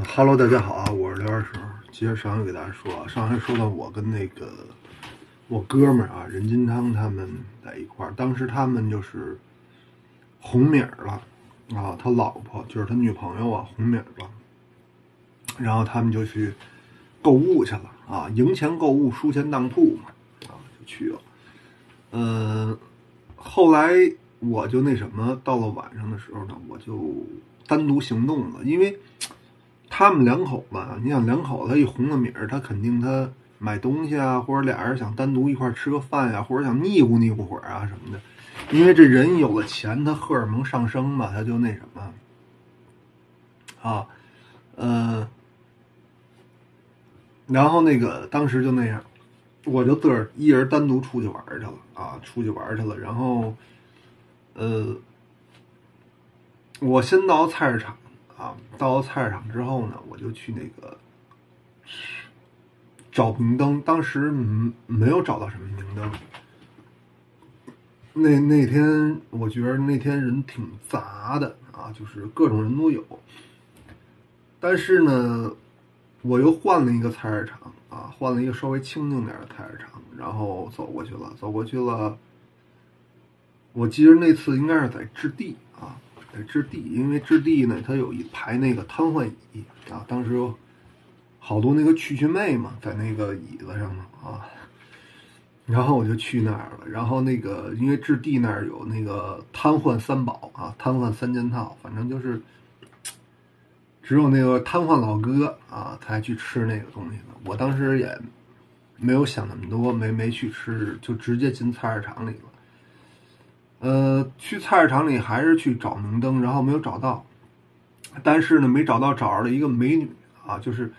哈喽，大家好啊，我是刘二叔。接着上回给大家说啊，上回说到我跟那个我哥们儿啊，任金汤他们在一块儿，当时他们就是红米儿了啊，他老婆就是他女朋友啊，红米儿了，然后他们就去购物去了啊，赢钱购物，输钱当铺嘛，啊，就去了。嗯，后来我就那什么，到了晚上的时候呢，我就单独行动了，因为。他们两口子，你想两口子一红了米儿，他肯定他买东西啊，或者俩人想单独一块吃个饭呀，或者想腻乎腻乎会儿啊什么的。因为这人有了钱，他荷尔蒙上升嘛，他就那什么啊，嗯，然后那个当时就那样，我就自个儿一人单独出去玩去了啊，出去玩去了。然后，呃，我先到菜市场。啊，到了菜市场之后呢，我就去那个找明灯。当时没有找到什么明灯。那那天我觉得那天人挺杂的啊，就是各种人都有。但是呢，我又换了一个菜市场啊，换了一个稍微清静点的菜市场，然后走过去了，走过去了。我记得那次应该是在置地啊。在置地，因为置地呢，它有一排那个瘫痪椅啊，当时有好多那个蛐蛐妹嘛，在那个椅子上呢啊，然后我就去那儿了。然后那个因为置地那儿有那个瘫痪三宝啊，瘫痪三件套，反正就是只有那个瘫痪老哥啊才去吃那个东西呢。我当时也没有想那么多，没没去吃，就直接进菜市场里了。呃，去菜市场里还是去找明灯，然后没有找到，但是呢，没找到找着了一个美女啊，就是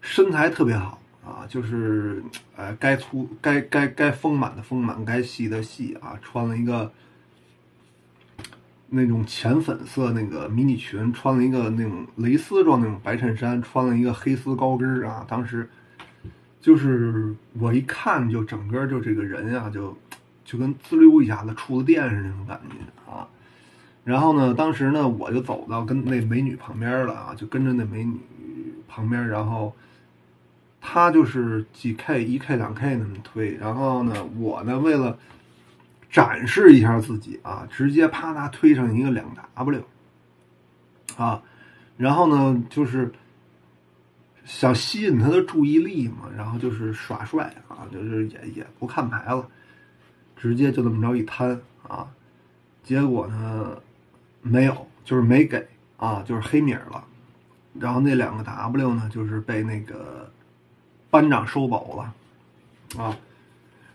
身材特别好啊，就是呃，该粗该该该丰满的丰满，该细的细啊，穿了一个那种浅粉色那个迷你裙，穿了一个那种蕾丝状那种白衬衫，穿了一个黑丝高跟啊，当时就是我一看就整个就这个人啊就。就跟滋溜一下子触了电似的那种感觉啊，然后呢，当时呢，我就走到跟那美女旁边了啊，就跟着那美女旁边，然后她就是几 K 一 K 两 K 那么推，然后呢，我呢为了展示一下自己啊，直接啪嗒推上一个两 W 啊，然后呢就是想吸引她的注意力嘛，然后就是耍帅啊，就是也也不看牌了。直接就这么着一摊啊，结果呢，没有，就是没给啊，就是黑米儿了。然后那两个 W 呢，就是被那个班长收走了啊。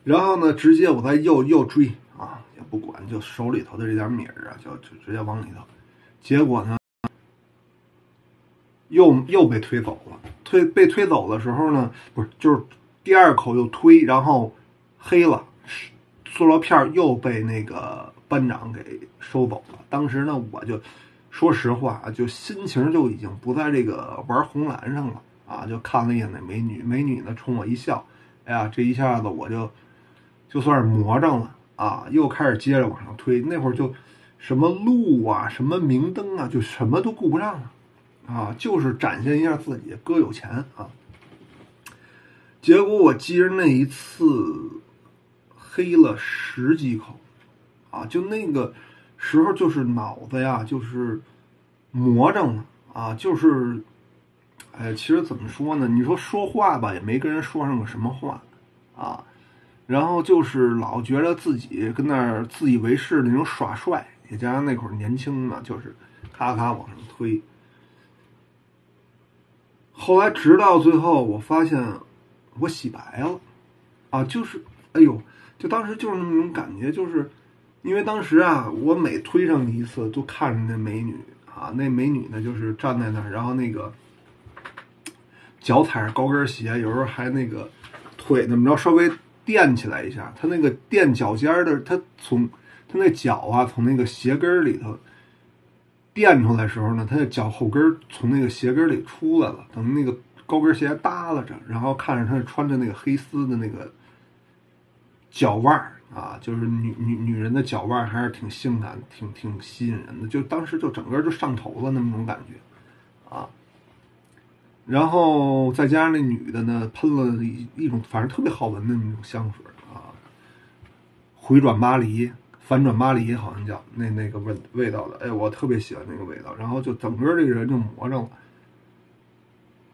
然后呢，直接我再又又追啊，也不管，就手里头的这点米儿啊，就就直接往里头。结果呢，又又被推走了。推被推走的时候呢，不是，就是第二口又推，然后黑了。塑料片又被那个班长给收走了。当时呢，我就说实话，就心情就已经不在这个玩红蓝上了啊！就看了一眼那美女，美女呢冲我一笑，哎呀，这一下子我就就算是魔怔了啊！又开始接着往上推，那会儿就什么路啊，什么明灯啊，就什么都顾不上了啊！就是展现一下自己哥有钱啊！结果我记着那一次。黑了十几口，啊，就那个时候就是脑子呀，就是魔怔了啊，就是，哎，其实怎么说呢？你说说话吧，也没跟人说上个什么话，啊，然后就是老觉得自己跟那儿自以为是那种耍帅，也加上那会儿年轻嘛，就是咔咔往上推。后来直到最后，我发现我洗白了，啊，就是，哎呦。就当时就是那种感觉，就是因为当时啊，我每推上一次，都看着那美女啊，那美女呢就是站在那儿，然后那个脚踩着高跟鞋，有时候还那个腿怎么着稍微垫起来一下，她那个垫脚尖的，她从她那脚啊从那个鞋跟里头垫出来时候呢，她的脚后跟从那个鞋跟里出来了，等那个高跟鞋耷拉着，然后看着她穿着那个黑丝的那个。脚腕儿啊，就是女女女人的脚腕还是挺性感、挺挺吸引人的。就当时就整个就上头了那么种感觉，啊，然后再加上那女的呢，喷了一一种反正特别好闻的那种香水啊，回转巴黎、反转巴黎好像叫那那个味味道的，哎，我特别喜欢那个味道。然后就整个这个人就魔怔了，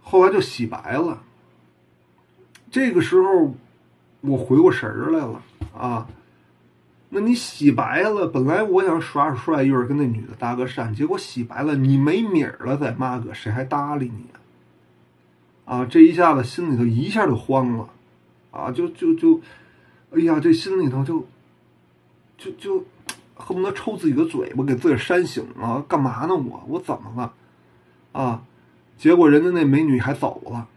后来就洗白了。这个时候我回过神儿来了啊，那你洗白了，本来我想耍耍帅，一会儿跟那女的搭个讪，结果洗白了，你没米儿了，在妈个，谁还搭理你啊？啊，这一下子心里头一下就慌了，啊，就就就，哎呀，这心里头就，就就恨不得抽自己的嘴巴，给自己扇醒了。干嘛呢？我我怎么了？啊，结果人家那美女还走了，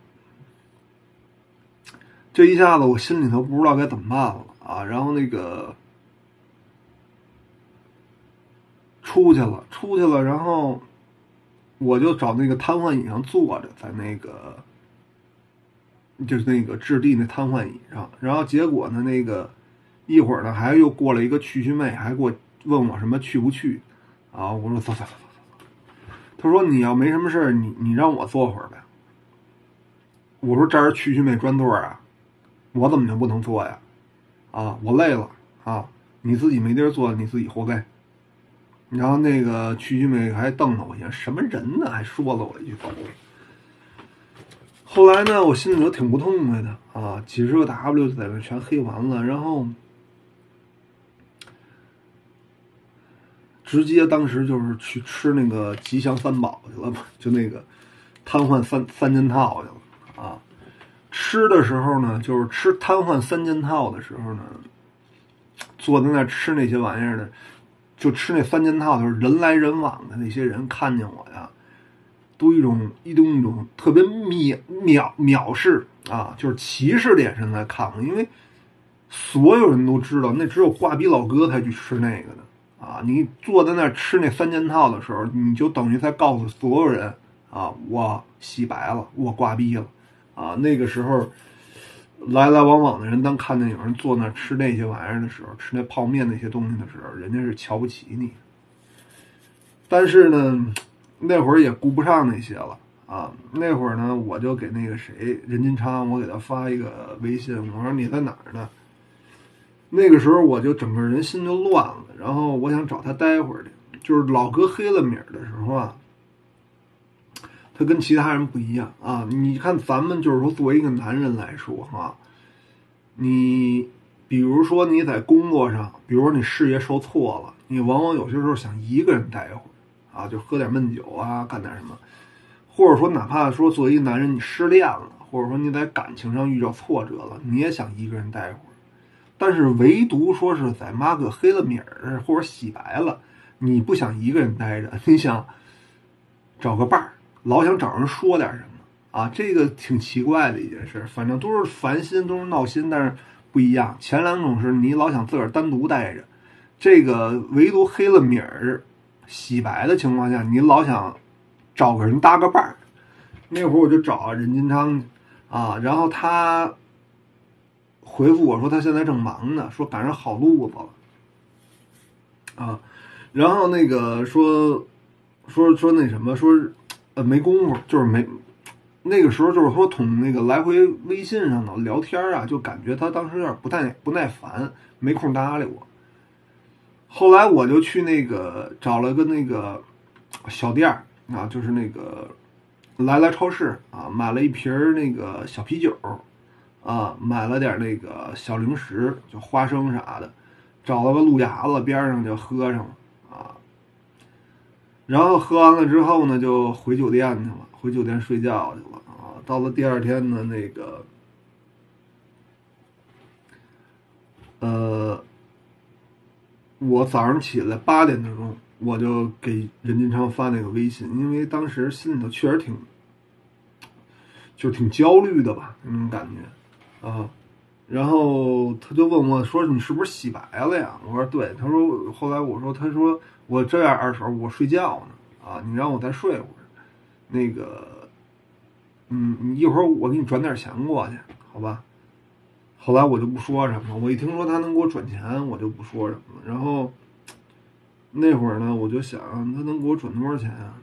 这一下子我心里头不知道该怎么办了啊。然后那个出去了，出去了，然后我就找那个瘫痪椅上坐着，在那个。就是那个质地那瘫痪椅上，然后结果呢，那个一会儿呢，还又过来一个蛐蛐妹，还给我问我什么去不去啊？我说走走走走走。他说你要没什么事儿，你你让我坐会儿呗。我说这儿蛐蛐妹专座啊，我怎么就不能坐呀？啊，我累了啊，你自己没地儿坐，你自己活该。然后那个蛐蛐妹还瞪了我一眼，什么人呢？还说了我一句走。后来呢，我心里头挺不痛快的啊，几十个 W 就在那全黑完了，然后直接当时就是去吃那个吉祥三宝去了吧，就那个瘫痪三三件套去了啊。吃的时候呢，就是吃瘫痪三件套的时候呢，坐在那吃那些玩意儿的，就吃那三件套的时候，人来人往的那些人看见我呀。都一种一种一种特别蔑藐藐视啊，就是歧视的眼神在看我，因为所有人都知道，那只有挂逼老哥才去吃那个的啊。你坐在那吃那三件套的时候，你就等于在告诉所有人啊，我洗白了，我挂逼了啊。那个时候来来往往的人，当看见有人坐那吃那些玩意儿的时候，吃那泡面那些东西的时候，人家是瞧不起你。但是呢。那会儿也顾不上那些了啊！那会儿呢，我就给那个谁任金昌，我给他发一个微信，我说你在哪儿呢？那个时候我就整个人心就乱了，然后我想找他待会儿去。就是老哥黑了米儿的时候啊，跟其他人不一样啊！你看咱们就是说作为一个男人来说哈，你比如说你在工作上，比如说你事业受挫了，你往往有些时候想一个人待一会儿。啊，就喝点闷酒啊，干点什么，或者说哪怕说作为一个男人你失恋了，或者说你在感情上遇到挫折了，你也想一个人待一会儿。但是唯独说是在妈个黑了米儿或者洗白了，你不想一个人待着，你想找个伴儿，老想找人说点什么啊，这个挺奇怪的一件事。反正都是烦心，都是闹心，但是不一样。前两种是你老想自个儿单独待着，这个唯独黑了米儿。洗白的情况下，你老想找个人搭个伴儿。那会儿我就找任金昌去啊，然后他回复我说他现在正忙呢，说赶上好路子了啊。然后那个说说说那什么说呃没工夫，就是没那个时候就是说捅那个来回微信上的聊天啊，就感觉他当时有点不太不耐烦，没空搭理我。后来我就去那个找了个那个小店儿啊，就是那个来来超市啊，买了一瓶那个小啤酒啊，买了点那个小零食，就花生啥的，找了个路牙子边上就喝上了。然后喝完了之后呢，就回酒店去了，回酒店睡觉去了啊。到了第二天呢，那个呃。我早上起来八点多钟，我就给任金昌发那个微信，因为当时心里头确实挺，就是挺焦虑的吧，那种感觉，啊，然后他就问我说：“你是不是洗白了呀？”我说：“对。”他说：“后来我说，他说我这样二手，我睡觉呢，啊，你让我再睡会儿，那个，嗯，你一会儿我给你转点钱过去，好吧？”后来我就不说什么，我一听说他能给我转钱，我就不说什么了。然后那会儿呢，我就想他能给我转多少钱啊？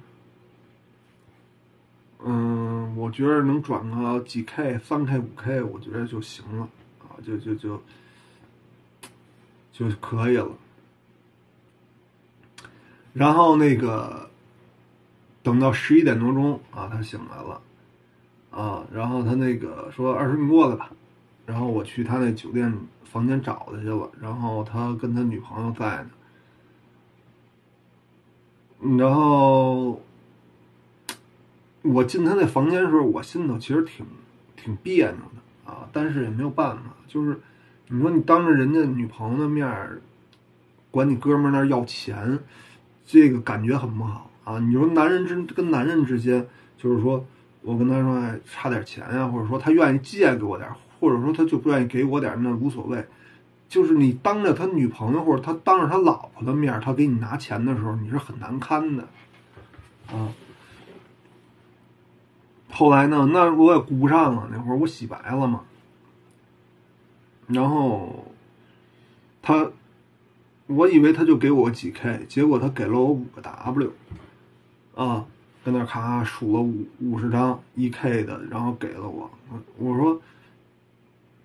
嗯，我觉得能转个几 K、三 K、五 K，我觉得就行了，就就就就可以了。然后那个等到十一点多钟啊，他醒来了啊，然后他那个说二叔你过来吧，然后我去他那酒店房间找他去了，然后他跟他女朋友在呢。然后我进他那房间的时候，我心头其实挺挺别扭的啊，但是也没有办法，就是你说你当着人家女朋友的面儿管你哥们儿那儿要钱，这个感觉很不好啊。你说男人之跟男人之间，就是说我跟他说差点钱呀，或者说他愿意借给我点儿，或者说他就不愿意给我点儿，那无所谓。就是你当着他女朋友或者他当着他老婆的面儿，他给你拿钱的时候，你是很难堪的，啊。后来呢，那我也顾不上了，那会儿我洗白了嘛。然后他，我以为他就给我几 K，结果他给了我五个 W，啊，在那咔数了五五十张一 K 的，然后给了我，我说。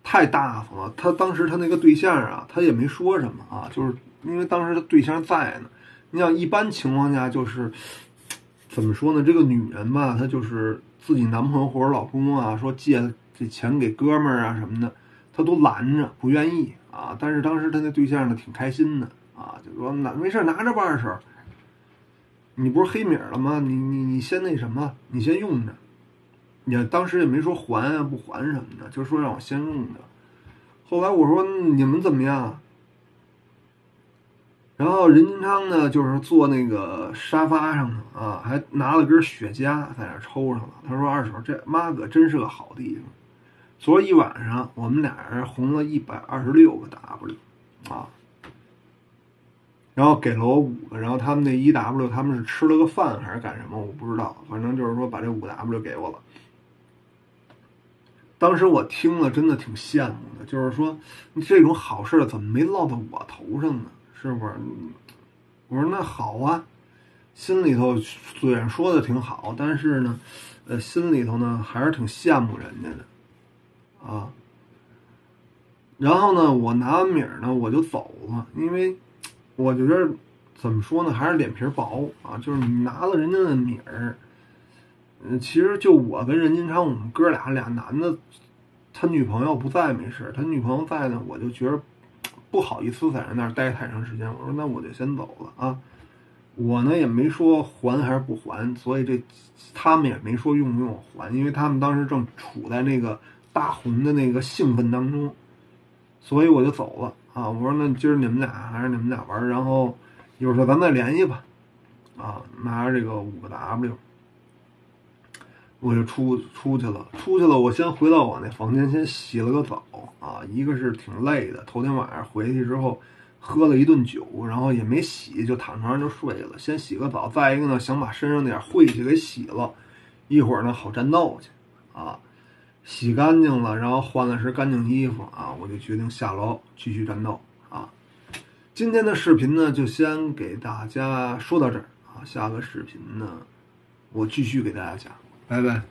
太大方了，他当时他那个对象啊，他也没说什么啊，就是因为当时他对象在呢。你想一般情况下就是，怎么说呢？这个女人吧，她就是自己男朋友或者老公啊，说借这钱给哥们儿啊什么的，她都拦着不愿意啊。但是当时他那对象呢，挺开心的啊，就说拿没事拿着吧，二手。你不是黑米了吗？你你你先那什么，你先用着。也当时也没说还啊不还什么的，就说让我先用着。后来我说你们怎么样？然后任金昌呢，就是坐那个沙发上呢啊，还拿了根雪茄在那抽上了。他说：“二手这妈可真是个好地方。”昨儿一晚上我们俩人红了一百二十六个 W 啊，然后给了我五个，然后他们那一 W 他们是吃了个饭还是干什么？我不知道，反正就是说把这五 W 给我了。当时我听了，真的挺羡慕的。就是说，这种好事怎么没落到我头上呢？是不是？我说那好啊，心里头虽然说的挺好，但是呢，呃，心里头呢还是挺羡慕人家的啊。然后呢，我拿完米儿呢，我就走了，因为我觉得怎么说呢，还是脸皮薄啊。就是你拿了人家的米儿。嗯，其实就我跟任金昌，我们哥俩俩男的，他女朋友不在没事，他女朋友在呢，我就觉得不好意思在人那儿待太长时间。我说那我就先走了啊。我呢也没说还还是不还，所以这他们也没说用不用还，因为他们当时正处在那个大红的那个兴奋当中，所以我就走了啊。我说那今儿你们俩还是你们俩玩，然后一会儿说咱再联系吧。啊，拿着这个五个 W。我就出出去了，出去了，我先回到我那房间，先洗了个澡啊。一个是挺累的，头天晚上回去之后喝了一顿酒，然后也没洗，就躺床上就睡了。先洗个澡，再一个呢，想把身上那点晦气给洗了，一会儿呢好战斗去啊。洗干净了，然后换了身干净衣服啊，我就决定下楼继续战斗啊。今天的视频呢，就先给大家说到这儿啊，下个视频呢，我继续给大家讲。拜拜。